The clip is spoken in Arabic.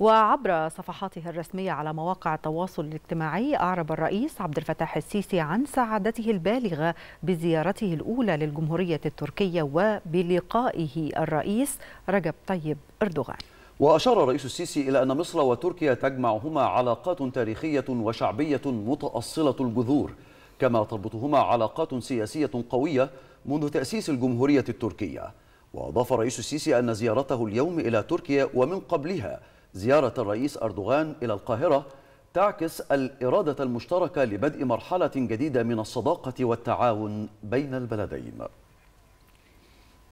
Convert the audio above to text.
وعبر صفحاته الرسمية على مواقع التواصل الاجتماعي أعرب الرئيس عبد الفتاح السيسي عن سعادته البالغة بزيارته الأولى للجمهورية التركية وبلقائه الرئيس رجب طيب أردوغان. وأشار الرئيس السيسي إلى أن مصر وتركيا تجمعهما علاقات تاريخية وشعبية متأصلة الجذور كما تربطهما علاقات سياسية قوية منذ تأسيس الجمهورية التركية. وأضاف الرئيس السيسي أن زيارته اليوم إلى تركيا ومن قبلها زيارة الرئيس أردوغان إلى القاهرة تعكس الإرادة المشتركة لبدء مرحلة جديدة من الصداقة والتعاون بين البلدين.